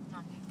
left on New